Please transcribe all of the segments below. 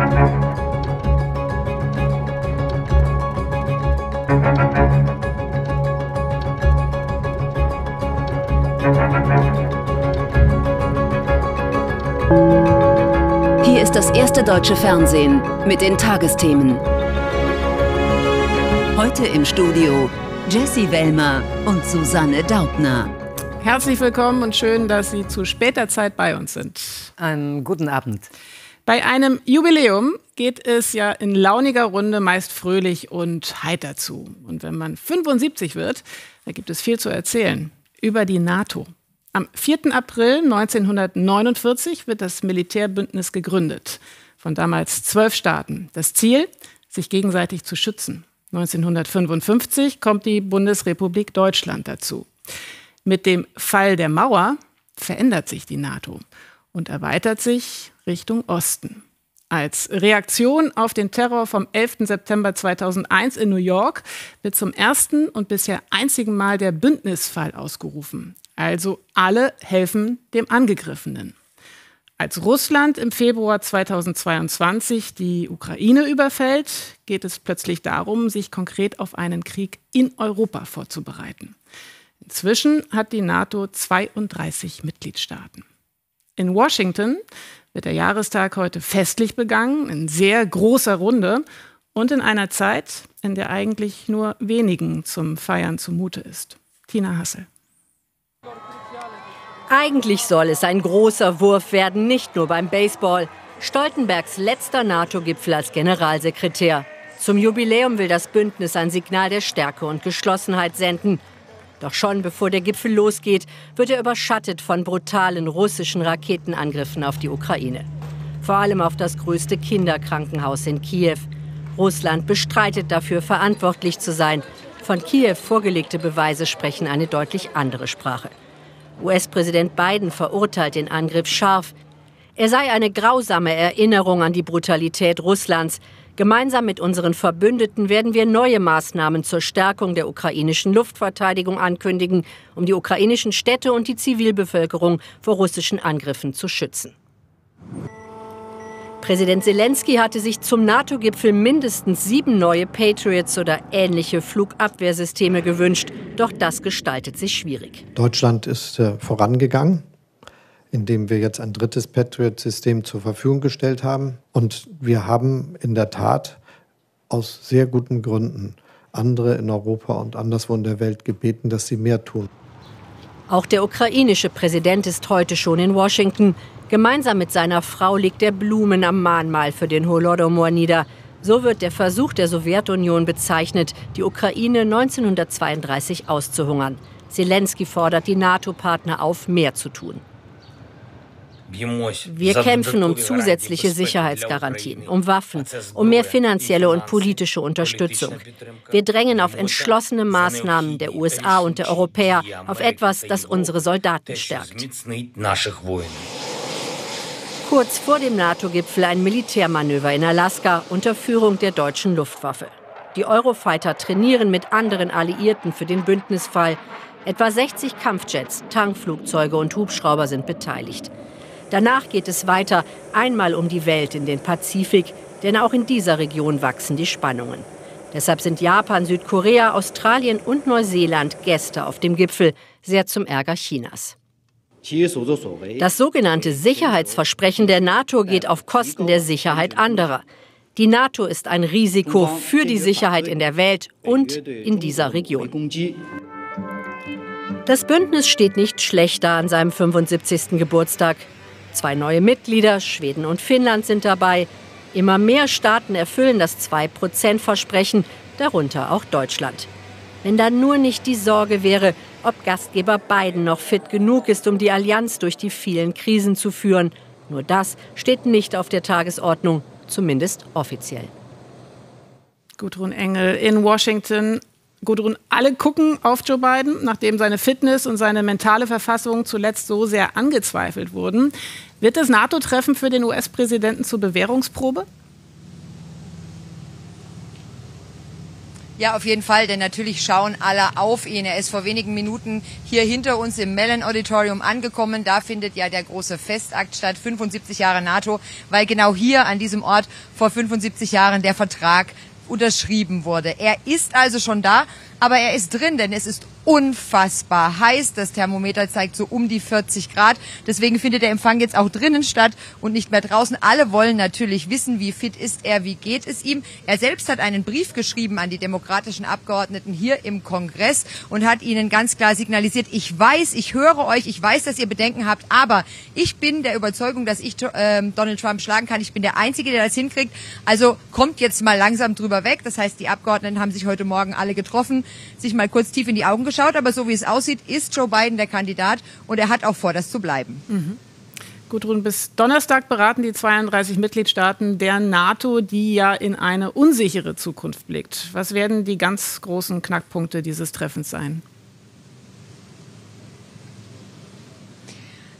Hier ist das erste deutsche Fernsehen mit den Tagesthemen. Heute im Studio Jessie Wellmer und Susanne Daubner. Herzlich willkommen und schön, dass Sie zu später Zeit bei uns sind. Einen guten Abend. Bei einem Jubiläum geht es ja in launiger Runde meist fröhlich und heiter zu. Und wenn man 75 wird, da gibt es viel zu erzählen über die NATO. Am 4. April 1949 wird das Militärbündnis gegründet. Von damals zwölf Staaten. Das Ziel, sich gegenseitig zu schützen. 1955 kommt die Bundesrepublik Deutschland dazu. Mit dem Fall der Mauer verändert sich die NATO und erweitert sich Richtung Osten. Als Reaktion auf den Terror vom 11. September 2001 in New York wird zum ersten und bisher einzigen Mal der Bündnisfall ausgerufen. Also alle helfen dem Angegriffenen. Als Russland im Februar 2022 die Ukraine überfällt, geht es plötzlich darum, sich konkret auf einen Krieg in Europa vorzubereiten. Inzwischen hat die NATO 32 Mitgliedstaaten. In Washington wird der Jahrestag heute festlich begangen, in sehr großer Runde und in einer Zeit, in der eigentlich nur wenigen zum Feiern zumute ist. Tina Hassel. Eigentlich soll es ein großer Wurf werden, nicht nur beim Baseball. Stoltenbergs letzter NATO-Gipfel als Generalsekretär. Zum Jubiläum will das Bündnis ein Signal der Stärke und Geschlossenheit senden. Doch schon bevor der Gipfel losgeht, wird er überschattet von brutalen russischen Raketenangriffen auf die Ukraine. Vor allem auf das größte Kinderkrankenhaus in Kiew. Russland bestreitet dafür, verantwortlich zu sein. Von Kiew vorgelegte Beweise sprechen eine deutlich andere Sprache. US-Präsident Biden verurteilt den Angriff scharf. Er sei eine grausame Erinnerung an die Brutalität Russlands. Gemeinsam mit unseren Verbündeten werden wir neue Maßnahmen zur Stärkung der ukrainischen Luftverteidigung ankündigen, um die ukrainischen Städte und die Zivilbevölkerung vor russischen Angriffen zu schützen. Präsident Zelensky hatte sich zum NATO-Gipfel mindestens sieben neue Patriots oder ähnliche Flugabwehrsysteme gewünscht. Doch das gestaltet sich schwierig. Deutschland ist äh, vorangegangen, indem wir jetzt ein drittes Patriot-System zur Verfügung gestellt haben. Und wir haben in der Tat aus sehr guten Gründen andere in Europa und anderswo in der Welt gebeten, dass sie mehr tun. Auch der ukrainische Präsident ist heute schon in Washington. Gemeinsam mit seiner Frau legt er Blumen am Mahnmal für den Holodomor nieder. So wird der Versuch der Sowjetunion bezeichnet, die Ukraine 1932 auszuhungern. Zelensky fordert die NATO-Partner auf, mehr zu tun. Wir kämpfen um zusätzliche Sicherheitsgarantien, um Waffen, um mehr finanzielle und politische Unterstützung. Wir drängen auf entschlossene Maßnahmen der USA und der Europäer, auf etwas, das unsere Soldaten stärkt kurz vor dem NATO-Gipfel ein Militärmanöver in Alaska unter Führung der deutschen Luftwaffe. Die Eurofighter trainieren mit anderen Alliierten für den Bündnisfall. Etwa 60 Kampfjets, Tankflugzeuge und Hubschrauber sind beteiligt. Danach geht es weiter, einmal um die Welt in den Pazifik, denn auch in dieser Region wachsen die Spannungen. Deshalb sind Japan, Südkorea, Australien und Neuseeland Gäste auf dem Gipfel, sehr zum Ärger Chinas. Das sogenannte Sicherheitsversprechen der NATO geht auf Kosten der Sicherheit anderer. Die NATO ist ein Risiko für die Sicherheit in der Welt und in dieser Region. Das Bündnis steht nicht schlechter an seinem 75. Geburtstag. Zwei neue Mitglieder, Schweden und Finnland, sind dabei. Immer mehr Staaten erfüllen das 2-Prozent-Versprechen, darunter auch Deutschland. Wenn da nur nicht die Sorge wäre, ob Gastgeber Biden noch fit genug ist, um die Allianz durch die vielen Krisen zu führen. Nur das steht nicht auf der Tagesordnung, zumindest offiziell. Gudrun Engel in Washington. Gudrun, alle gucken auf Joe Biden, nachdem seine Fitness und seine mentale Verfassung zuletzt so sehr angezweifelt wurden. Wird das NATO-Treffen für den US-Präsidenten zur Bewährungsprobe? Ja, auf jeden Fall, denn natürlich schauen alle auf ihn. Er ist vor wenigen Minuten hier hinter uns im Mellon Auditorium angekommen. Da findet ja der große Festakt statt, 75 Jahre NATO, weil genau hier an diesem Ort vor 75 Jahren der Vertrag unterschrieben wurde. Er ist also schon da, aber er ist drin, denn es ist unfassbar heiß. Das Thermometer zeigt so um die 40 Grad. Deswegen findet der Empfang jetzt auch drinnen statt und nicht mehr draußen. Alle wollen natürlich wissen, wie fit ist er, wie geht es ihm. Er selbst hat einen Brief geschrieben an die demokratischen Abgeordneten hier im Kongress und hat ihnen ganz klar signalisiert, ich weiß, ich höre euch, ich weiß, dass ihr Bedenken habt, aber ich bin der Überzeugung, dass ich äh, Donald Trump schlagen kann. Ich bin der Einzige, der das hinkriegt. Also kommt jetzt mal langsam drüber weg. Das heißt, die Abgeordneten haben sich heute Morgen alle getroffen, sich mal kurz tief in die Augen geschaut, aber so wie es aussieht, ist Joe Biden der Kandidat und er hat auch vor, das zu bleiben. Mhm. Gudrun, bis Donnerstag beraten die 32 Mitgliedstaaten der NATO, die ja in eine unsichere Zukunft blickt. Was werden die ganz großen Knackpunkte dieses Treffens sein?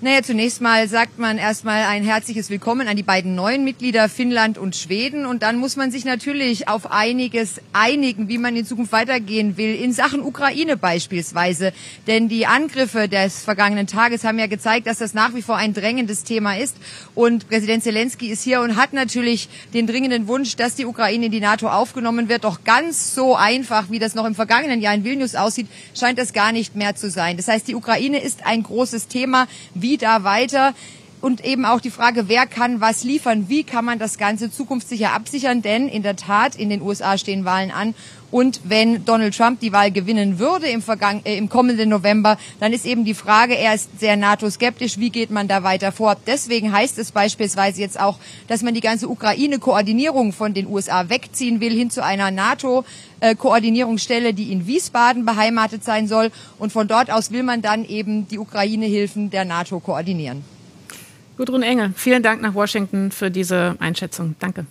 Naja, zunächst mal sagt man erstmal ein herzliches Willkommen an die beiden neuen Mitglieder Finnland und Schweden. Und dann muss man sich natürlich auf einiges einigen, wie man in Zukunft weitergehen will, in Sachen Ukraine beispielsweise. Denn die Angriffe des vergangenen Tages haben ja gezeigt, dass das nach wie vor ein drängendes Thema ist. Und Präsident Zelensky ist hier und hat natürlich den dringenden Wunsch, dass die Ukraine in die NATO aufgenommen wird. Doch ganz so einfach, wie das noch im vergangenen Jahr in Vilnius aussieht, scheint das gar nicht mehr zu sein. Das heißt, die Ukraine ist ein großes Thema. Wie wie da weiter? Und eben auch die Frage, wer kann was liefern? Wie kann man das Ganze zukunftssicher absichern? Denn in der Tat, in den USA stehen Wahlen an. Und wenn Donald Trump die Wahl gewinnen würde im, Vergang äh, im kommenden November, dann ist eben die Frage, er ist sehr NATO-skeptisch, wie geht man da weiter vor? Deswegen heißt es beispielsweise jetzt auch, dass man die ganze Ukraine-Koordinierung von den USA wegziehen will hin zu einer NATO-Koordinierungsstelle, die in Wiesbaden beheimatet sein soll. Und von dort aus will man dann eben die Ukraine-Hilfen der NATO koordinieren. Gudrun Engel, vielen Dank nach Washington für diese Einschätzung. Danke.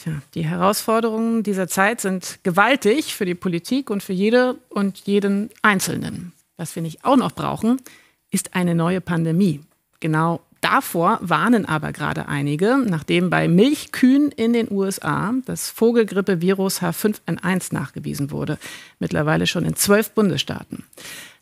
Tja, die Herausforderungen dieser Zeit sind gewaltig für die Politik und für jede und jeden Einzelnen. Was wir nicht auch noch brauchen, ist eine neue Pandemie. Genau davor warnen aber gerade einige, nachdem bei Milchkühen in den USA das Vogelgrippevirus H5N1 nachgewiesen wurde, mittlerweile schon in zwölf Bundesstaaten.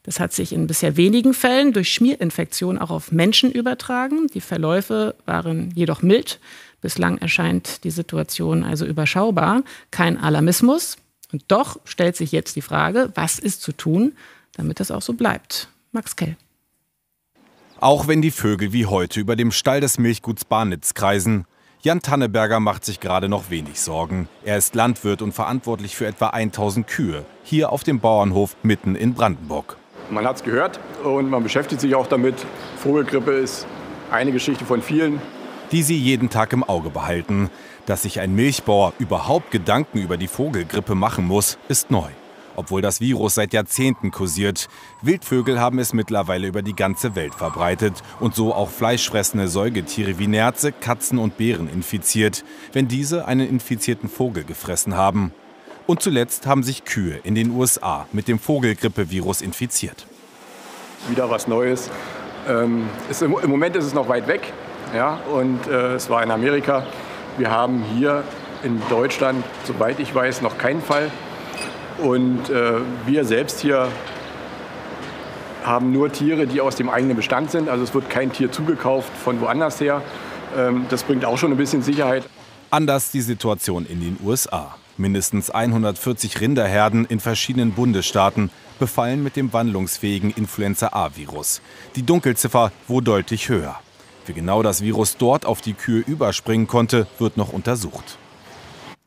Das hat sich in bisher wenigen Fällen durch Schmierinfektion auch auf Menschen übertragen. Die Verläufe waren jedoch mild Bislang erscheint die Situation also überschaubar, kein Alarmismus. Und doch stellt sich jetzt die Frage, was ist zu tun, damit das auch so bleibt? Max Kell. Auch wenn die Vögel wie heute über dem Stall des Milchguts Barnitz kreisen, Jan Tanneberger macht sich gerade noch wenig Sorgen. Er ist Landwirt und verantwortlich für etwa 1000 Kühe, hier auf dem Bauernhof mitten in Brandenburg. Man hat es gehört und man beschäftigt sich auch damit. Vogelgrippe ist eine Geschichte von vielen die sie jeden Tag im Auge behalten. Dass sich ein Milchbauer überhaupt Gedanken über die Vogelgrippe machen muss, ist neu. Obwohl das Virus seit Jahrzehnten kursiert. Wildvögel haben es mittlerweile über die ganze Welt verbreitet und so auch fleischfressende Säugetiere wie Nerze, Katzen und Bären infiziert, wenn diese einen infizierten Vogel gefressen haben. Und zuletzt haben sich Kühe in den USA mit dem Vogelgrippevirus infiziert. Wieder was Neues. Ähm, ist im, Im Moment ist es noch weit weg. Ja, und äh, es war in Amerika. Wir haben hier in Deutschland, soweit ich weiß, noch keinen Fall. Und äh, wir selbst hier haben nur Tiere, die aus dem eigenen Bestand sind. Also es wird kein Tier zugekauft von woanders her. Ähm, das bringt auch schon ein bisschen Sicherheit. Anders die Situation in den USA. Mindestens 140 Rinderherden in verschiedenen Bundesstaaten befallen mit dem wandlungsfähigen Influenza-A-Virus. Die Dunkelziffer wohl deutlich höher. Wie genau das Virus dort auf die Kühe überspringen konnte, wird noch untersucht.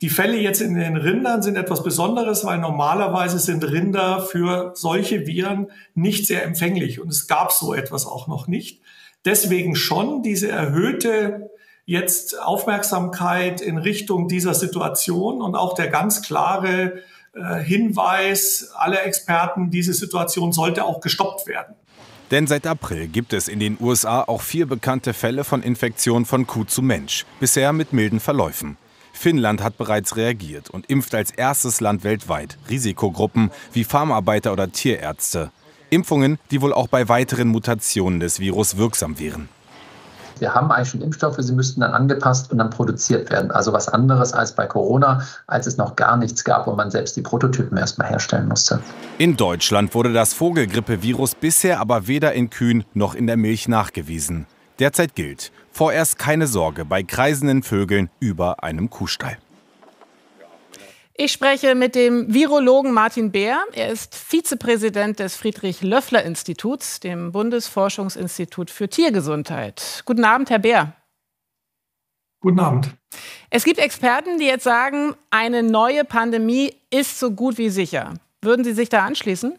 Die Fälle jetzt in den Rindern sind etwas Besonderes, weil normalerweise sind Rinder für solche Viren nicht sehr empfänglich und es gab so etwas auch noch nicht. Deswegen schon diese erhöhte jetzt Aufmerksamkeit in Richtung dieser Situation und auch der ganz klare äh, Hinweis aller Experten, diese Situation sollte auch gestoppt werden. Denn seit April gibt es in den USA auch vier bekannte Fälle von Infektion von Kuh zu Mensch, bisher mit milden Verläufen. Finnland hat bereits reagiert und impft als erstes Land weltweit Risikogruppen wie Farmarbeiter oder Tierärzte. Impfungen, die wohl auch bei weiteren Mutationen des Virus wirksam wären. Wir haben eigentlich schon Impfstoffe, sie müssten dann angepasst und dann produziert werden. Also was anderes als bei Corona, als es noch gar nichts gab und man selbst die Prototypen erstmal herstellen musste. In Deutschland wurde das Vogelgrippevirus bisher aber weder in Kühen noch in der Milch nachgewiesen. Derzeit gilt, vorerst keine Sorge bei kreisenden Vögeln über einem Kuhstall. Ich spreche mit dem Virologen Martin Beer. Er ist Vizepräsident des Friedrich-Löffler-Instituts, dem Bundesforschungsinstitut für Tiergesundheit. Guten Abend, Herr Beer. Guten Abend. Es gibt Experten, die jetzt sagen, eine neue Pandemie ist so gut wie sicher. Würden Sie sich da anschließen?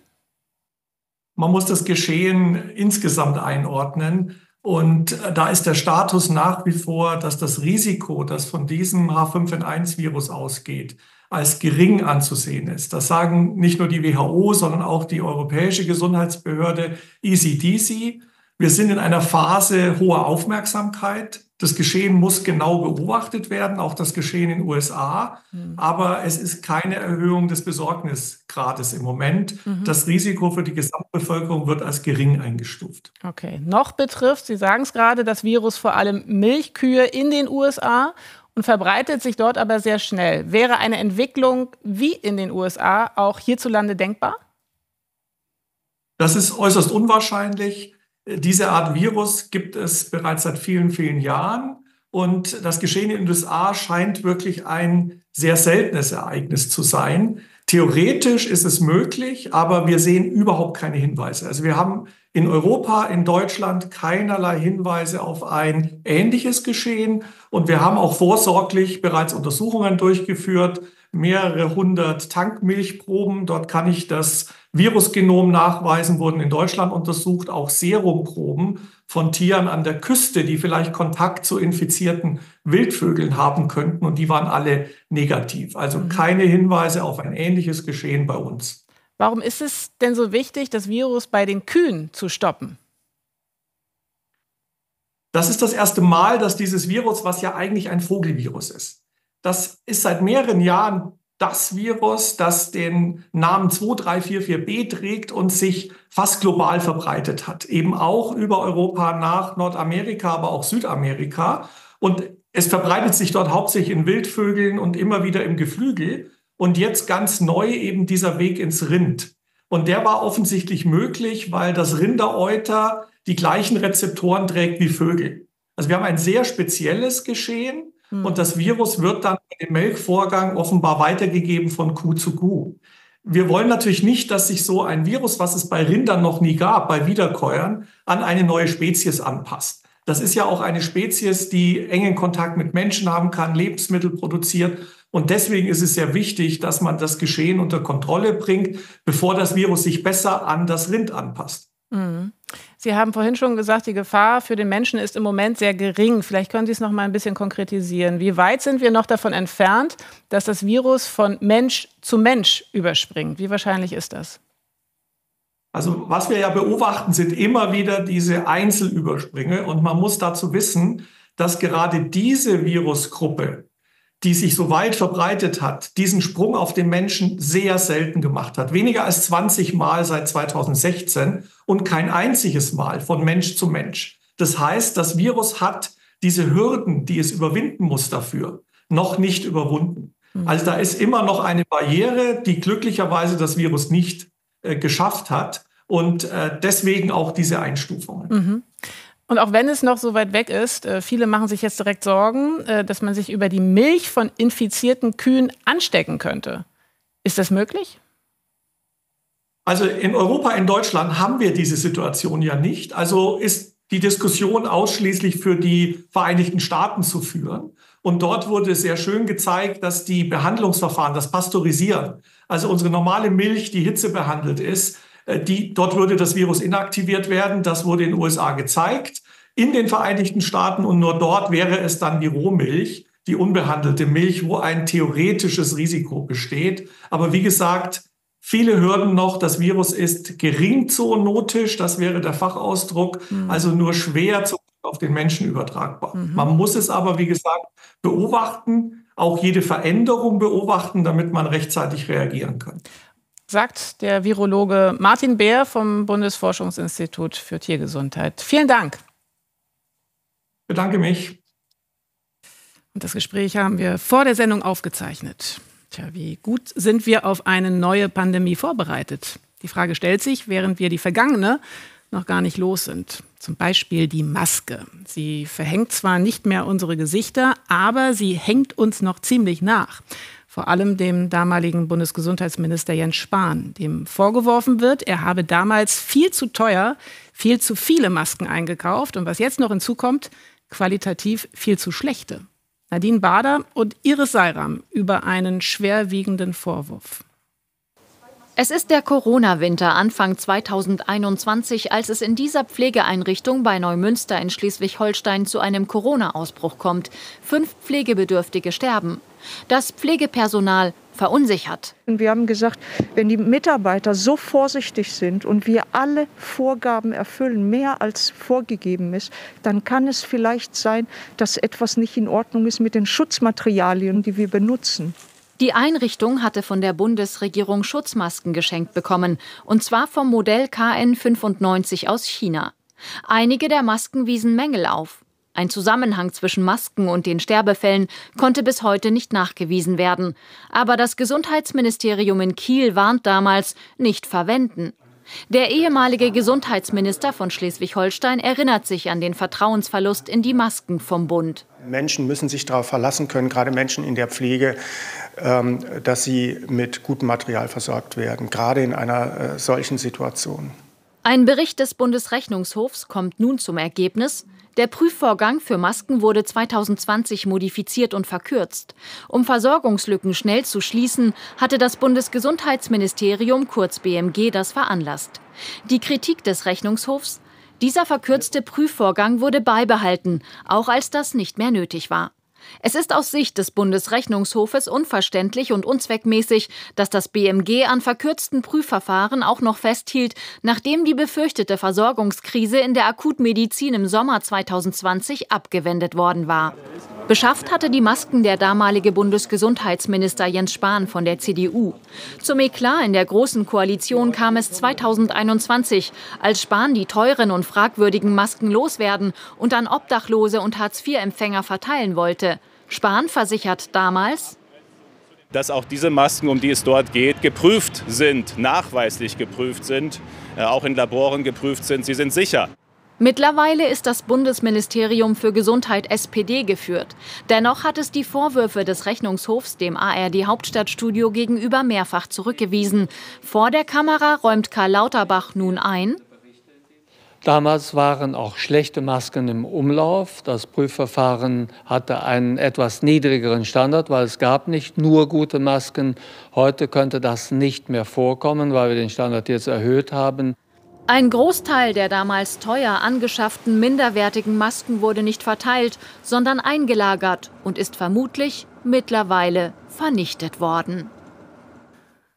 Man muss das Geschehen insgesamt einordnen. Und da ist der Status nach wie vor, dass das Risiko, das von diesem H5N1-Virus ausgeht, als gering anzusehen ist. Das sagen nicht nur die WHO, sondern auch die Europäische Gesundheitsbehörde ECDC. Wir sind in einer Phase hoher Aufmerksamkeit. Das Geschehen muss genau beobachtet werden, auch das Geschehen in den USA. Mhm. Aber es ist keine Erhöhung des Besorgnisgrades im Moment. Mhm. Das Risiko für die Gesamtbevölkerung wird als gering eingestuft. Okay. Noch betrifft, Sie sagen es gerade, das Virus vor allem Milchkühe in den USA und verbreitet sich dort aber sehr schnell. Wäre eine Entwicklung wie in den USA auch hierzulande denkbar? Das ist äußerst unwahrscheinlich. Diese Art Virus gibt es bereits seit vielen, vielen Jahren. Und das Geschehen in den USA scheint wirklich ein sehr seltenes Ereignis zu sein. Theoretisch ist es möglich, aber wir sehen überhaupt keine Hinweise. Also wir haben in Europa, in Deutschland keinerlei Hinweise auf ein ähnliches Geschehen. Und wir haben auch vorsorglich bereits Untersuchungen durchgeführt, mehrere hundert Tankmilchproben. Dort kann ich das Virusgenom nachweisen, wurden in Deutschland untersucht, auch Serumproben von Tieren an der Küste, die vielleicht Kontakt zu infizierten Wildvögeln haben könnten. Und die waren alle negativ. Also mhm. keine Hinweise auf ein ähnliches Geschehen bei uns. Warum ist es denn so wichtig, das Virus bei den Kühen zu stoppen? Das ist das erste Mal, dass dieses Virus, was ja eigentlich ein Vogelvirus ist, das ist seit mehreren Jahren das Virus, das den Namen 2344b trägt und sich fast global verbreitet hat. Eben auch über Europa nach Nordamerika, aber auch Südamerika. Und es verbreitet sich dort hauptsächlich in Wildvögeln und immer wieder im Geflügel. Und jetzt ganz neu eben dieser Weg ins Rind. Und der war offensichtlich möglich, weil das Rinderäuter die gleichen Rezeptoren trägt wie Vögel. Also wir haben ein sehr spezielles Geschehen hm. Und das Virus wird dann im Melkvorgang offenbar weitergegeben von Kuh zu Kuh. Wir wollen natürlich nicht, dass sich so ein Virus, was es bei Rindern noch nie gab, bei Wiederkäuern, an eine neue Spezies anpasst. Das ist ja auch eine Spezies, die engen Kontakt mit Menschen haben kann, Lebensmittel produziert. Und deswegen ist es sehr wichtig, dass man das Geschehen unter Kontrolle bringt, bevor das Virus sich besser an das Rind anpasst. Mhm. Sie haben vorhin schon gesagt, die Gefahr für den Menschen ist im Moment sehr gering. Vielleicht können Sie es noch mal ein bisschen konkretisieren. Wie weit sind wir noch davon entfernt, dass das Virus von Mensch zu Mensch überspringt? Wie wahrscheinlich ist das? Also was wir ja beobachten, sind immer wieder diese Einzelübersprünge. Und man muss dazu wissen, dass gerade diese Virusgruppe die sich so weit verbreitet hat, diesen Sprung auf den Menschen sehr selten gemacht hat. Weniger als 20 Mal seit 2016 und kein einziges Mal von Mensch zu Mensch. Das heißt, das Virus hat diese Hürden, die es überwinden muss dafür, noch nicht überwunden. Mhm. Also da ist immer noch eine Barriere, die glücklicherweise das Virus nicht äh, geschafft hat und äh, deswegen auch diese Einstufungen. Mhm. Und auch wenn es noch so weit weg ist, äh, viele machen sich jetzt direkt Sorgen, äh, dass man sich über die Milch von infizierten Kühen anstecken könnte. Ist das möglich? Also in Europa, in Deutschland haben wir diese Situation ja nicht. Also ist die Diskussion ausschließlich für die Vereinigten Staaten zu führen. Und dort wurde sehr schön gezeigt, dass die Behandlungsverfahren, das Pasteurisieren, also unsere normale Milch, die Hitze behandelt ist, äh, die, dort würde das Virus inaktiviert werden. Das wurde in den USA gezeigt, in den Vereinigten Staaten und nur dort wäre es dann die Rohmilch, die unbehandelte Milch, wo ein theoretisches Risiko besteht. Aber wie gesagt, viele Hürden noch. Das Virus ist geringzoonotisch, das wäre der Fachausdruck, mhm. also nur schwer zu, auf den Menschen übertragbar. Mhm. Man muss es aber, wie gesagt, beobachten, auch jede Veränderung beobachten, damit man rechtzeitig reagieren kann sagt der Virologe Martin Beer vom Bundesforschungsinstitut für Tiergesundheit. Vielen Dank. Bedanke mich. Und das Gespräch haben wir vor der Sendung aufgezeichnet. Tja, wie gut sind wir auf eine neue Pandemie vorbereitet? Die Frage stellt sich, während wir die vergangene noch gar nicht los sind. Zum Beispiel die Maske. Sie verhängt zwar nicht mehr unsere Gesichter, aber sie hängt uns noch ziemlich nach. Vor allem dem damaligen Bundesgesundheitsminister Jens Spahn, dem vorgeworfen wird, er habe damals viel zu teuer, viel zu viele Masken eingekauft und was jetzt noch hinzukommt, qualitativ viel zu schlechte. Nadine Bader und Iris Seiram über einen schwerwiegenden Vorwurf. Es ist der Corona-Winter Anfang 2021, als es in dieser Pflegeeinrichtung bei Neumünster in Schleswig-Holstein zu einem Corona-Ausbruch kommt. Fünf Pflegebedürftige sterben. Das Pflegepersonal verunsichert. Wir haben gesagt, wenn die Mitarbeiter so vorsichtig sind und wir alle Vorgaben erfüllen, mehr als vorgegeben ist, dann kann es vielleicht sein, dass etwas nicht in Ordnung ist mit den Schutzmaterialien, die wir benutzen. Die Einrichtung hatte von der Bundesregierung Schutzmasken geschenkt bekommen, und zwar vom Modell KN95 aus China. Einige der Masken wiesen Mängel auf. Ein Zusammenhang zwischen Masken und den Sterbefällen konnte bis heute nicht nachgewiesen werden. Aber das Gesundheitsministerium in Kiel warnt damals, nicht verwenden. Der ehemalige Gesundheitsminister von Schleswig-Holstein erinnert sich an den Vertrauensverlust in die Masken vom Bund. Menschen müssen sich darauf verlassen können, gerade Menschen in der Pflege, ähm, dass sie mit gutem Material versorgt werden, gerade in einer äh, solchen Situation. Ein Bericht des Bundesrechnungshofs kommt nun zum Ergebnis, der Prüfvorgang für Masken wurde 2020 modifiziert und verkürzt. Um Versorgungslücken schnell zu schließen, hatte das Bundesgesundheitsministerium kurz BMG das veranlasst. Die Kritik des Rechnungshofs dieser verkürzte Prüfvorgang wurde beibehalten, auch als das nicht mehr nötig war. Es ist aus Sicht des Bundesrechnungshofes unverständlich und unzweckmäßig, dass das BMG an verkürzten Prüfverfahren auch noch festhielt, nachdem die befürchtete Versorgungskrise in der Akutmedizin im Sommer 2020 abgewendet worden war. Beschafft hatte die Masken der damalige Bundesgesundheitsminister Jens Spahn von der CDU. Zum Eklat in der Großen Koalition kam es 2021, als Spahn die teuren und fragwürdigen Masken loswerden und an Obdachlose und Hartz-IV-Empfänger verteilen wollte. Spahn versichert damals, dass auch diese Masken, um die es dort geht, geprüft sind, nachweislich geprüft sind, äh, auch in Laboren geprüft sind. Sie sind sicher. Mittlerweile ist das Bundesministerium für Gesundheit SPD geführt. Dennoch hat es die Vorwürfe des Rechnungshofs dem ARD Hauptstadtstudio gegenüber mehrfach zurückgewiesen. Vor der Kamera räumt Karl Lauterbach nun ein, Damals waren auch schlechte Masken im Umlauf. Das Prüfverfahren hatte einen etwas niedrigeren Standard, weil es gab nicht nur gute Masken. Heute könnte das nicht mehr vorkommen, weil wir den Standard jetzt erhöht haben. Ein Großteil der damals teuer angeschafften minderwertigen Masken wurde nicht verteilt, sondern eingelagert und ist vermutlich mittlerweile vernichtet worden.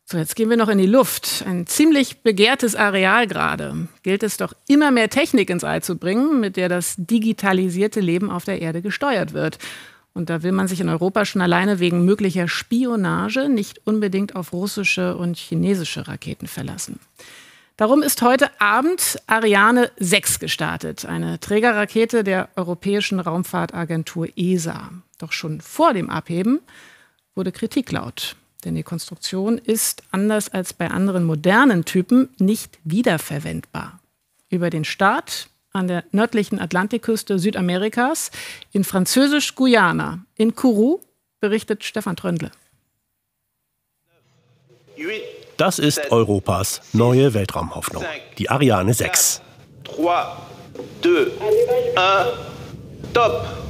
So, jetzt gehen wir noch in die Luft. Ein ziemlich begehrtes Areal gerade. Gilt es doch immer mehr Technik ins All zu bringen, mit der das digitalisierte Leben auf der Erde gesteuert wird. Und da will man sich in Europa schon alleine wegen möglicher Spionage nicht unbedingt auf russische und chinesische Raketen verlassen. Darum ist heute Abend Ariane 6 gestartet, eine Trägerrakete der Europäischen Raumfahrtagentur ESA. Doch schon vor dem Abheben wurde Kritik laut. Denn die Konstruktion ist, anders als bei anderen modernen Typen, nicht wiederverwendbar. Über den Start an der nördlichen Atlantikküste Südamerikas in Französisch-Guyana in Kourou berichtet Stefan Tröndle. Das ist Europas neue Weltraumhoffnung, die Ariane 6. 3, 2, 1, top!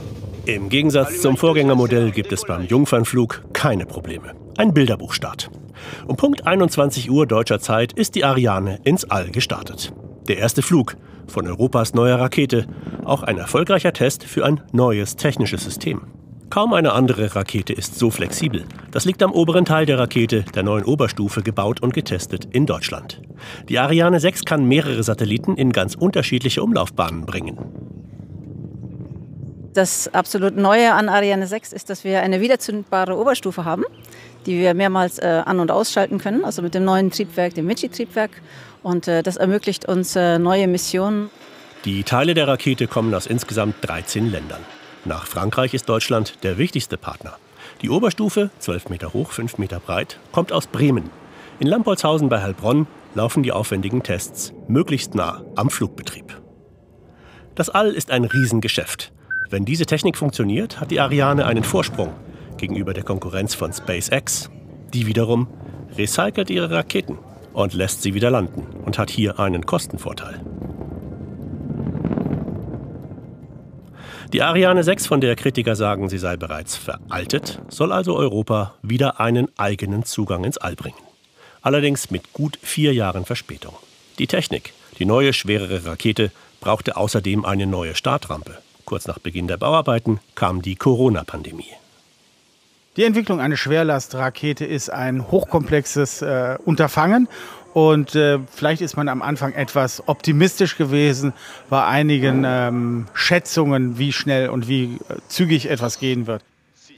Im Gegensatz zum Vorgängermodell gibt es beim Jungfernflug keine Probleme. Ein Bilderbuchstart. Um Punkt 21 Uhr deutscher Zeit ist die Ariane ins All gestartet. Der erste Flug von Europas neuer Rakete, auch ein erfolgreicher Test für ein neues technisches System. Kaum eine andere Rakete ist so flexibel. Das liegt am oberen Teil der Rakete, der neuen Oberstufe, gebaut und getestet in Deutschland. Die Ariane 6 kann mehrere Satelliten in ganz unterschiedliche Umlaufbahnen bringen. Das absolut Neue an Ariane 6 ist, dass wir eine wiederzündbare Oberstufe haben, die wir mehrmals äh, an- und ausschalten können, also mit dem neuen Triebwerk, dem Michi-Triebwerk. Und äh, das ermöglicht uns äh, neue Missionen. Die Teile der Rakete kommen aus insgesamt 13 Ländern. Nach Frankreich ist Deutschland der wichtigste Partner. Die Oberstufe, 12 Meter hoch, 5 Meter breit, kommt aus Bremen. In Lampolzhausen bei Heilbronn laufen die aufwendigen Tests möglichst nah am Flugbetrieb. Das All ist ein Riesengeschäft. Wenn diese Technik funktioniert, hat die Ariane einen Vorsprung gegenüber der Konkurrenz von SpaceX. Die wiederum recycelt ihre Raketen und lässt sie wieder landen und hat hier einen Kostenvorteil. Die Ariane 6, von der Kritiker sagen, sie sei bereits veraltet, soll also Europa wieder einen eigenen Zugang ins All bringen. Allerdings mit gut vier Jahren Verspätung. Die Technik, die neue schwerere Rakete, brauchte außerdem eine neue Startrampe. Kurz nach Beginn der Bauarbeiten kam die Corona-Pandemie. Die Entwicklung einer Schwerlastrakete ist ein hochkomplexes äh, Unterfangen und äh, vielleicht ist man am Anfang etwas optimistisch gewesen bei einigen ähm, Schätzungen, wie schnell und wie äh, zügig etwas gehen wird.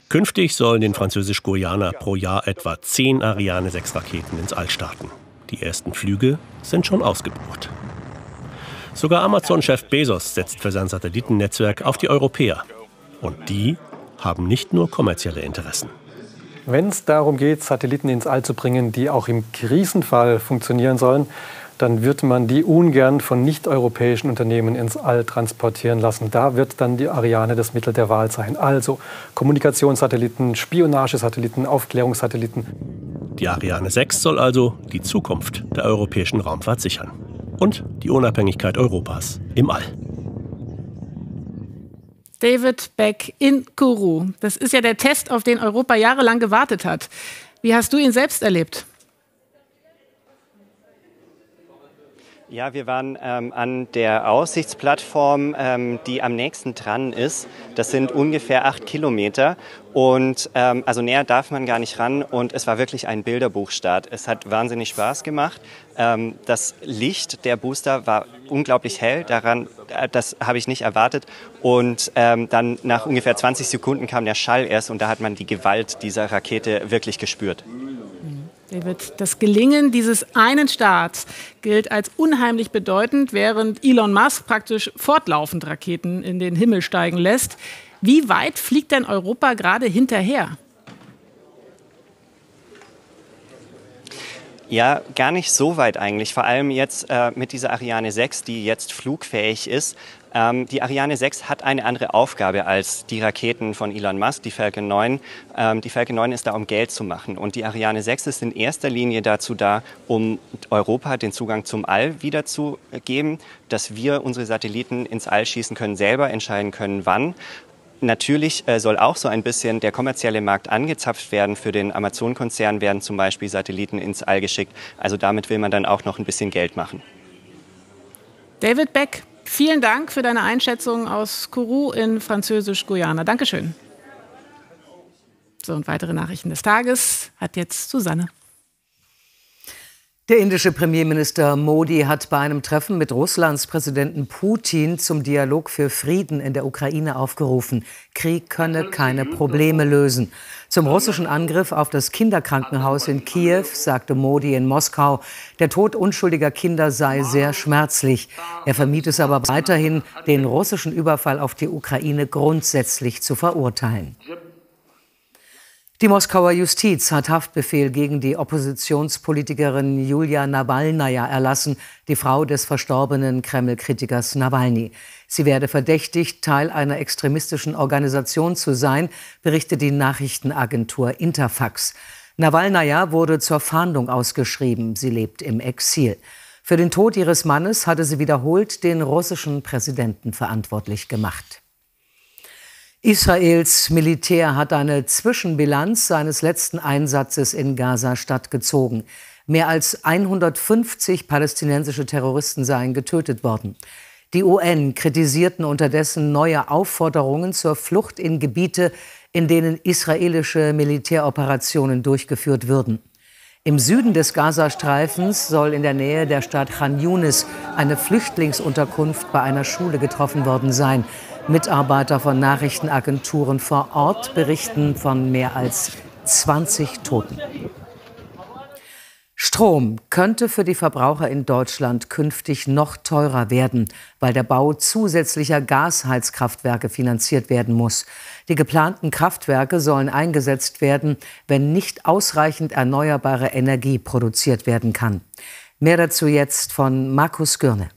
Künftig sollen den Französisch-Guyana pro Jahr etwa 10 Ariane 6 Raketen ins All starten. Die ersten Flüge sind schon ausgebucht. Sogar Amazon-Chef Bezos setzt für sein Satellitennetzwerk auf die Europäer. Und die haben nicht nur kommerzielle Interessen. Wenn es darum geht, Satelliten ins All zu bringen, die auch im Krisenfall funktionieren sollen, dann wird man die ungern von nicht-europäischen Unternehmen ins All transportieren lassen. Da wird dann die Ariane das Mittel der Wahl sein. Also Kommunikationssatelliten, Spionagesatelliten, Aufklärungssatelliten. Die Ariane 6 soll also die Zukunft der europäischen Raumfahrt sichern und die Unabhängigkeit Europas im All. David Beck in Kourou. Das ist ja der Test, auf den Europa jahrelang gewartet hat. Wie hast du ihn selbst erlebt? Ja, wir waren ähm, an der Aussichtsplattform, ähm, die am nächsten dran ist. Das sind ungefähr acht Kilometer. Und ähm, also näher darf man gar nicht ran. Und es war wirklich ein Bilderbuchstart. Es hat wahnsinnig Spaß gemacht. Ähm, das Licht der Booster war unglaublich hell. Daran, äh, das habe ich nicht erwartet. Und ähm, dann nach ungefähr 20 Sekunden kam der Schall erst. Und da hat man die Gewalt dieser Rakete wirklich gespürt. David, das Gelingen dieses einen Starts gilt als unheimlich bedeutend, während Elon Musk praktisch fortlaufend Raketen in den Himmel steigen lässt. Wie weit fliegt denn Europa gerade hinterher? Ja, gar nicht so weit eigentlich. Vor allem jetzt äh, mit dieser Ariane 6, die jetzt flugfähig ist, ähm, die Ariane 6 hat eine andere Aufgabe als die Raketen von Elon Musk, die Falcon 9. Ähm, die Falcon 9 ist da, um Geld zu machen. Und die Ariane 6 ist in erster Linie dazu da, um Europa den Zugang zum All wiederzugeben, dass wir unsere Satelliten ins All schießen können, selber entscheiden können, wann. Natürlich äh, soll auch so ein bisschen der kommerzielle Markt angezapft werden. Für den Amazon-Konzern werden zum Beispiel Satelliten ins All geschickt. Also damit will man dann auch noch ein bisschen Geld machen. David Beck, Vielen Dank für deine Einschätzung aus Kourou in Französisch-Guyana. Dankeschön. So, und weitere Nachrichten des Tages hat jetzt Susanne. Der indische Premierminister Modi hat bei einem Treffen mit Russlands Präsidenten Putin zum Dialog für Frieden in der Ukraine aufgerufen. Krieg könne keine Probleme lösen. Zum russischen Angriff auf das Kinderkrankenhaus in Kiew sagte Modi in Moskau, der Tod unschuldiger Kinder sei sehr schmerzlich. Er vermied es aber weiterhin, den russischen Überfall auf die Ukraine grundsätzlich zu verurteilen. Die Moskauer Justiz hat Haftbefehl gegen die Oppositionspolitikerin Julia Nawalnaja erlassen, die Frau des verstorbenen Kreml-Kritikers Nawalny. Sie werde verdächtigt, Teil einer extremistischen Organisation zu sein, berichtet die Nachrichtenagentur Interfax. Nawalnaja wurde zur Fahndung ausgeschrieben. Sie lebt im Exil. Für den Tod ihres Mannes hatte sie wiederholt den russischen Präsidenten verantwortlich gemacht. Israels Militär hat eine Zwischenbilanz seines letzten Einsatzes in Gaza-Stadt gezogen. Mehr als 150 palästinensische Terroristen seien getötet worden. Die UN kritisierten unterdessen neue Aufforderungen zur Flucht in Gebiete, in denen israelische Militäroperationen durchgeführt würden. Im Süden des Gazastreifens soll in der Nähe der Stadt Khan Yunis eine Flüchtlingsunterkunft bei einer Schule getroffen worden sein. Mitarbeiter von Nachrichtenagenturen vor Ort berichten von mehr als 20 Toten. Strom könnte für die Verbraucher in Deutschland künftig noch teurer werden, weil der Bau zusätzlicher Gasheizkraftwerke finanziert werden muss. Die geplanten Kraftwerke sollen eingesetzt werden, wenn nicht ausreichend erneuerbare Energie produziert werden kann. Mehr dazu jetzt von Markus Gürne.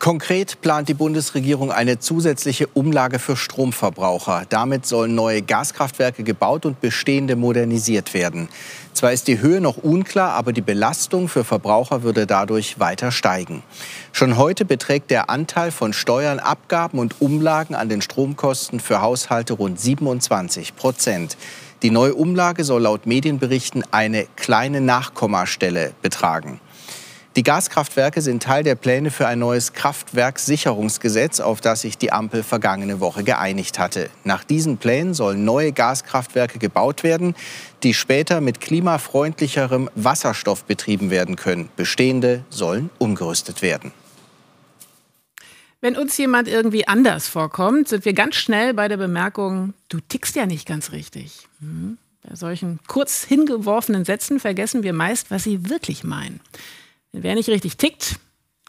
Konkret plant die Bundesregierung eine zusätzliche Umlage für Stromverbraucher. Damit sollen neue Gaskraftwerke gebaut und bestehende modernisiert werden. Zwar ist die Höhe noch unklar, aber die Belastung für Verbraucher würde dadurch weiter steigen. Schon heute beträgt der Anteil von Steuern, Abgaben und Umlagen an den Stromkosten für Haushalte rund 27 Prozent. Die neue Umlage soll laut Medienberichten eine kleine Nachkommastelle betragen. Die Gaskraftwerke sind Teil der Pläne für ein neues Kraftwerkssicherungsgesetz, auf das sich die Ampel vergangene Woche geeinigt hatte. Nach diesen Plänen sollen neue Gaskraftwerke gebaut werden, die später mit klimafreundlicherem Wasserstoff betrieben werden können. Bestehende sollen umgerüstet werden. Wenn uns jemand irgendwie anders vorkommt, sind wir ganz schnell bei der Bemerkung, du tickst ja nicht ganz richtig. Hm? Bei solchen kurz hingeworfenen Sätzen vergessen wir meist, was sie wirklich meinen. Wer nicht richtig tickt,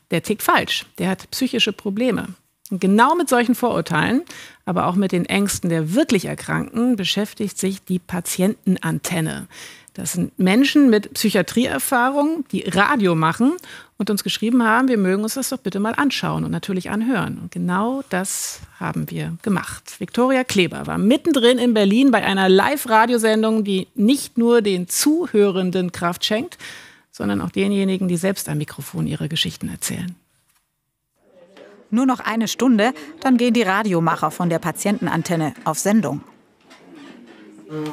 der tickt falsch. Der hat psychische Probleme. Und genau mit solchen Vorurteilen, aber auch mit den Ängsten der wirklich Erkrankten beschäftigt sich die Patientenantenne. Das sind Menschen mit Psychiatrieerfahrung, die Radio machen und uns geschrieben haben, wir mögen uns das doch bitte mal anschauen und natürlich anhören. Und genau das haben wir gemacht. Viktoria Kleber war mittendrin in Berlin bei einer Live-Radiosendung, die nicht nur den Zuhörenden Kraft schenkt, sondern auch denjenigen, die selbst am Mikrofon ihre Geschichten erzählen. Nur noch eine Stunde, dann gehen die Radiomacher von der Patientenantenne auf Sendung. Mhm.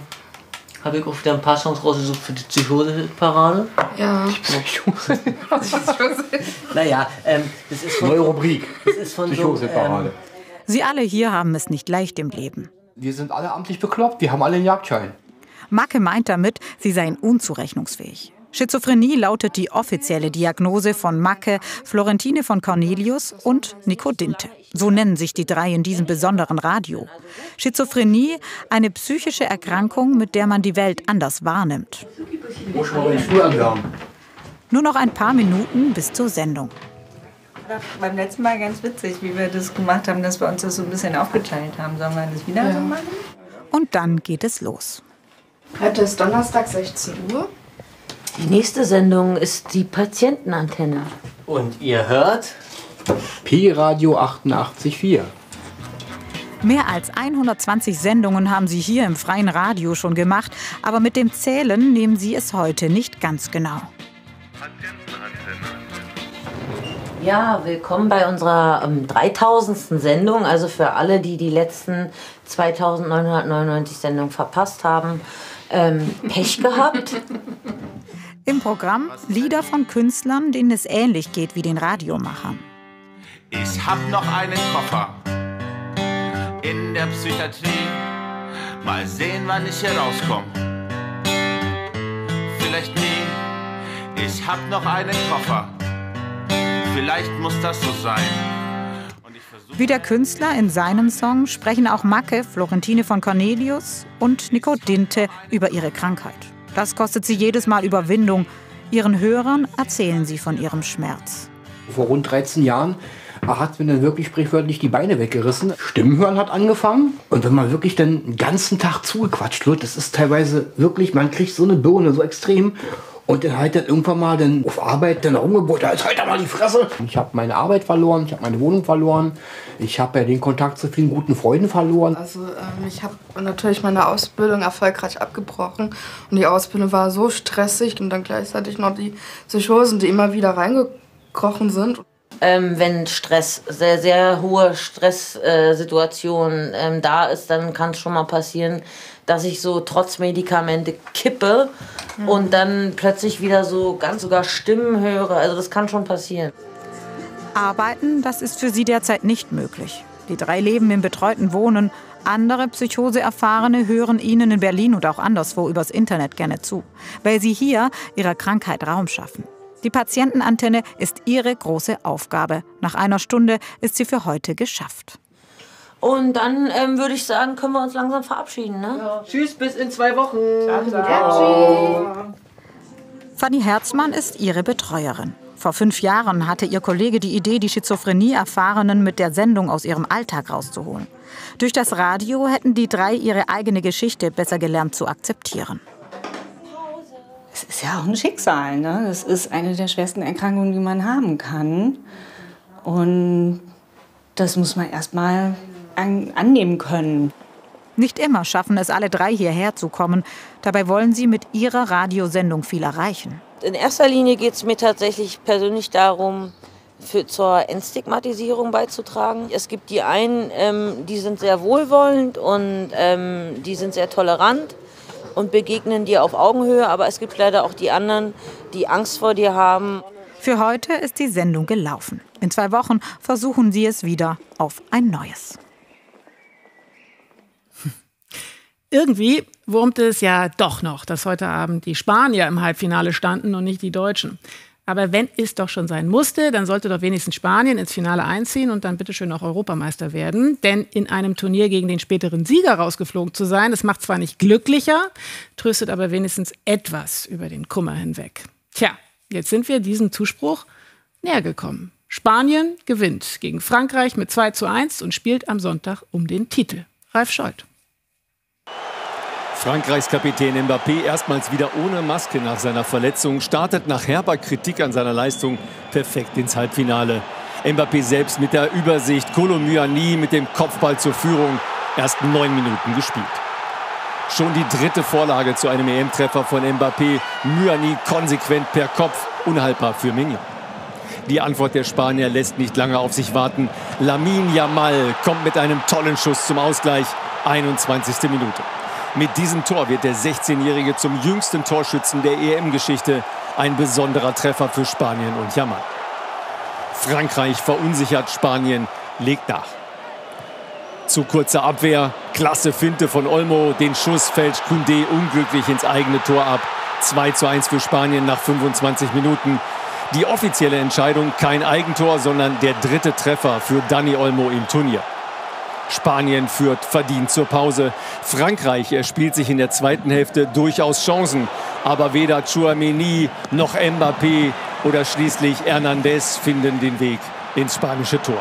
Habe ich auch wieder ein paar Songs rausgesucht für die Psychose-Parade. Ja. Die Psychose. naja, ähm, das ist von. Neue Rubrik. Das ist von Psychose-Parade. ähm, Sie alle hier haben es nicht leicht im Leben. Wir sind alle amtlich bekloppt, wir haben alle einen Jagdschein. Macke meint damit, sie seien unzurechnungsfähig. Schizophrenie lautet die offizielle Diagnose von Macke, Florentine von Cornelius und Nico Dinte. So nennen sich die drei in diesem besonderen Radio. Schizophrenie, eine psychische Erkrankung, mit der man die Welt anders wahrnimmt. Nur noch ein paar Minuten bis zur Sendung. Beim letzten Mal ganz witzig, wie wir das gemacht haben, dass wir uns das so ein bisschen aufgeteilt haben. Sollen wir das wieder Ja. so machen? Und dann geht es los. Heute ist Donnerstag, 16 Uhr. Die nächste Sendung ist die Patientenantenne. Und ihr hört? Pi-Radio 88.4. Mehr als 120 Sendungen haben sie hier im freien Radio schon gemacht, aber mit dem Zählen nehmen sie es heute nicht ganz genau. Ja, willkommen bei unserer ähm, 3000. Sendung. Also für alle, die die letzten 2999 Sendungen verpasst haben, ähm, Pech gehabt. Im Programm Lieder von Künstlern, denen es ähnlich geht wie den Radiomachern. Ich hab noch einen Koffer in der Psychiatrie. Mal sehen, wann ich hier rauskomme. Vielleicht nie. Ich hab noch einen Koffer. Vielleicht muss das so sein. Wie der Künstler in seinem Song sprechen auch Macke, Florentine von Cornelius und Nico Dinte über ihre Krankheit. Das kostet sie jedes Mal Überwindung. Ihren Hörern erzählen sie von ihrem Schmerz. Vor rund 13 Jahren hat mir dann wirklich sprichwörtlich die Beine weggerissen. Stimmenhören hat angefangen. Und wenn man wirklich den ganzen Tag zugequatscht wird, das ist teilweise wirklich, man kriegt so eine Birne, so extrem. Und dann halt dann irgendwann mal dann auf Arbeit dann rumgeboten, ja, jetzt halt mal die Fresse. Ich habe meine Arbeit verloren, ich habe meine Wohnung verloren, ich habe ja den Kontakt zu vielen guten Freunden verloren. Also ähm, ich habe natürlich meine Ausbildung erfolgreich abgebrochen und die Ausbildung war so stressig und dann gleichzeitig noch die Psychosen, die immer wieder reingekrochen sind. Ähm, wenn Stress, sehr, sehr hohe Stresssituation ähm, da ist, dann kann es schon mal passieren, dass ich so trotz Medikamente kippe und dann plötzlich wieder so ganz sogar Stimmen höre. Also das kann schon passieren. Arbeiten, das ist für sie derzeit nicht möglich. Die drei leben im betreuten Wohnen. Andere Psychoseerfahrene hören ihnen in Berlin und auch anderswo übers Internet gerne zu, weil sie hier ihrer Krankheit Raum schaffen. Die Patientenantenne ist ihre große Aufgabe. Nach einer Stunde ist sie für heute geschafft. Und dann ähm, würde ich sagen, können wir uns langsam verabschieden. Ne? Tschüss, bis in zwei Wochen. Ciao. Fanny Herzmann ist ihre Betreuerin. Vor fünf Jahren hatte ihr Kollege die Idee, die Schizophrenie-Erfahrenen mit der Sendung aus ihrem Alltag rauszuholen. Durch das Radio hätten die drei ihre eigene Geschichte besser gelernt zu akzeptieren. Es ist ja auch ein Schicksal. Ne? Das ist eine der schwersten Erkrankungen, die man haben kann. Und das muss man erst mal an annehmen können. Nicht immer schaffen es alle drei hierher zu kommen. Dabei wollen sie mit ihrer Radiosendung viel erreichen. In erster Linie geht es mir tatsächlich persönlich darum, für, zur Entstigmatisierung beizutragen. Es gibt die einen, ähm, die sind sehr wohlwollend und ähm, die sind sehr tolerant und begegnen dir auf Augenhöhe, aber es gibt leider auch die anderen, die Angst vor dir haben. Für heute ist die Sendung gelaufen. In zwei Wochen versuchen sie es wieder auf ein neues. Irgendwie wurmte es ja doch noch, dass heute Abend die Spanier im Halbfinale standen und nicht die Deutschen. Aber wenn es doch schon sein musste, dann sollte doch wenigstens Spanien ins Finale einziehen und dann bitteschön auch Europameister werden. Denn in einem Turnier gegen den späteren Sieger rausgeflogen zu sein, das macht zwar nicht glücklicher, tröstet aber wenigstens etwas über den Kummer hinweg. Tja, jetzt sind wir diesem Zuspruch näher gekommen. Spanien gewinnt gegen Frankreich mit 2 zu 1 und spielt am Sonntag um den Titel. Ralf Scholz. Frankreichs Kapitän Mbappé erstmals wieder ohne Maske nach seiner Verletzung, startet nach herber Kritik an seiner Leistung perfekt ins Halbfinale. Mbappé selbst mit der Übersicht, Kolomyani mit dem Kopfball zur Führung, erst neun Minuten gespielt. Schon die dritte Vorlage zu einem EM-Treffer von Mbappé, Myani konsequent per Kopf, unhaltbar für Mignon. Die Antwort der Spanier lässt nicht lange auf sich warten. Lamin Yamal kommt mit einem tollen Schuss zum Ausgleich, 21. Minute. Mit diesem Tor wird der 16-Jährige zum jüngsten Torschützen der EM-Geschichte. Ein besonderer Treffer für Spanien und Jamal. Frankreich verunsichert Spanien, legt nach. Zu kurzer Abwehr, klasse Finte von Olmo, den Schuss fällt Koundé unglücklich ins eigene Tor ab. 2 zu 1 für Spanien nach 25 Minuten. Die offizielle Entscheidung kein Eigentor, sondern der dritte Treffer für Dani Olmo im Turnier. Spanien führt verdient zur Pause. Frankreich erspielt sich in der zweiten Hälfte durchaus Chancen. Aber weder Chouameni noch Mbappé oder schließlich Hernandez finden den Weg ins spanische Tor.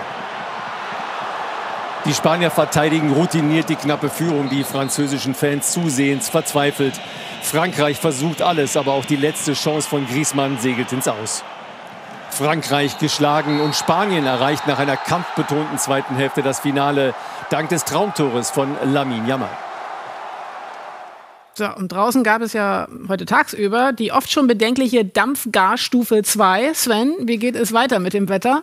Die Spanier verteidigen routiniert die knappe Führung, die französischen Fans zusehends verzweifelt. Frankreich versucht alles, aber auch die letzte Chance von Griezmann segelt ins Aus. Frankreich geschlagen und Spanien erreicht nach einer kampfbetonten zweiten Hälfte das Finale dank des Traumtores von Lamin Yamal. So, und draußen gab es ja heute tagsüber die oft schon bedenkliche Dampfgarstufe 2. Sven, wie geht es weiter mit dem Wetter?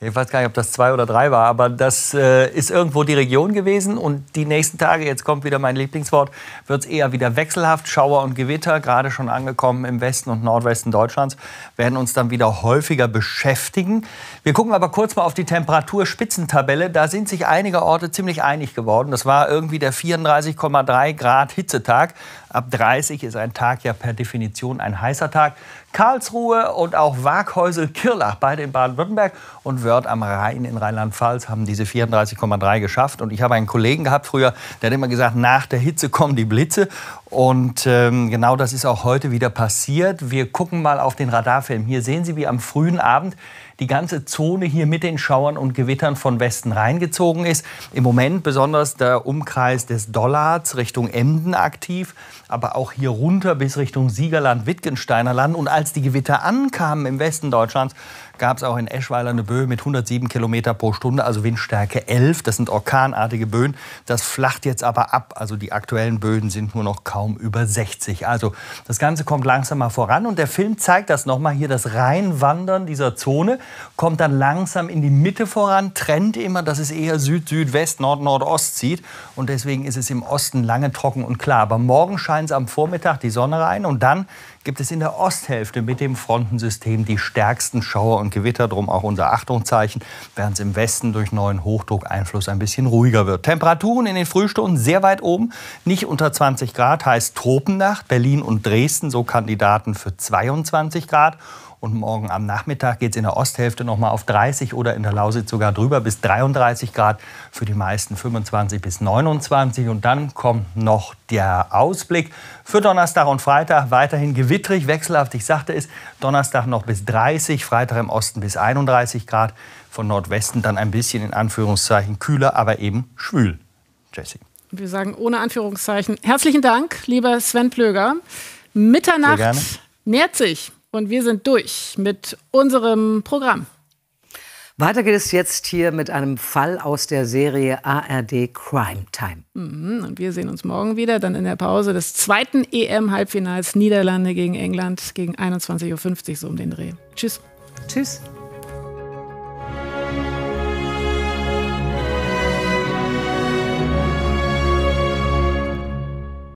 Ich weiß gar nicht, ob das zwei oder drei war, aber das äh, ist irgendwo die Region gewesen. Und die nächsten Tage, jetzt kommt wieder mein Lieblingswort, wird es eher wieder wechselhaft. Schauer und Gewitter, gerade schon angekommen im Westen und Nordwesten Deutschlands, werden uns dann wieder häufiger beschäftigen. Wir gucken aber kurz mal auf die Temperaturspitzentabelle. Da sind sich einige Orte ziemlich einig geworden. Das war irgendwie der 34,3 Grad Hitzetag. Ab 30 ist ein Tag ja per Definition ein heißer Tag. Karlsruhe und auch Waghäusel-Kirlach, beide in Baden-Württemberg und Wörth am Rhein in Rheinland-Pfalz haben diese 34,3 geschafft. Und ich habe einen Kollegen gehabt früher, der hat immer gesagt, nach der Hitze kommen die Blitze. Und ähm, genau das ist auch heute wieder passiert. Wir gucken mal auf den Radarfilm. Hier sehen Sie, wie am frühen Abend die ganze Zone hier mit den Schauern und Gewittern von Westen reingezogen ist. Im Moment besonders der Umkreis des Dollards Richtung Emden aktiv, aber auch hier runter bis Richtung Siegerland, Wittgensteiner Land. Und als die Gewitter ankamen im Westen Deutschlands, gab es auch in Eschweiler eine Böe mit 107 Kilometer pro Stunde, also Windstärke 11. Das sind orkanartige Böen. Das flacht jetzt aber ab. Also die aktuellen Böen sind nur noch kaum über 60. Also das Ganze kommt langsam mal voran. Und der Film zeigt das nochmal hier, das Reinwandern dieser Zone kommt dann langsam in die Mitte voran, trennt immer, dass es eher Süd-Südwest, Nord-Nordost zieht. Und deswegen ist es im Osten lange trocken und klar. Aber morgen scheint es am Vormittag die Sonne rein und dann gibt es in der Osthälfte mit dem Frontensystem die stärksten Schauer und Gewitter, drum auch unser Achtungszeichen, während es im Westen durch neuen Hochdruckeinfluss ein bisschen ruhiger wird. Temperaturen in den Frühstunden sehr weit oben, nicht unter 20 Grad, heißt Tropennacht, Berlin und Dresden, so Kandidaten für 22 Grad. Und morgen am Nachmittag geht es in der Osthälfte noch mal auf 30 oder in der Lausitz sogar drüber bis 33 Grad. Für die meisten 25 bis 29. Und dann kommt noch der Ausblick für Donnerstag und Freitag. Weiterhin gewittrig, wechselhaft. Ich sagte es, Donnerstag noch bis 30, Freitag im Osten bis 31 Grad. Von Nordwesten dann ein bisschen in Anführungszeichen kühler, aber eben schwül. Jessie. Wir sagen ohne Anführungszeichen herzlichen Dank, lieber Sven Plöger. Mitternacht nährt sich und wir sind durch mit unserem Programm. Weiter geht es jetzt hier mit einem Fall aus der Serie ARD Crime Time. Mhm, und wir sehen uns morgen wieder, dann in der Pause des zweiten EM-Halbfinals Niederlande gegen England gegen 21.50 Uhr so um den Dreh. Tschüss. Tschüss.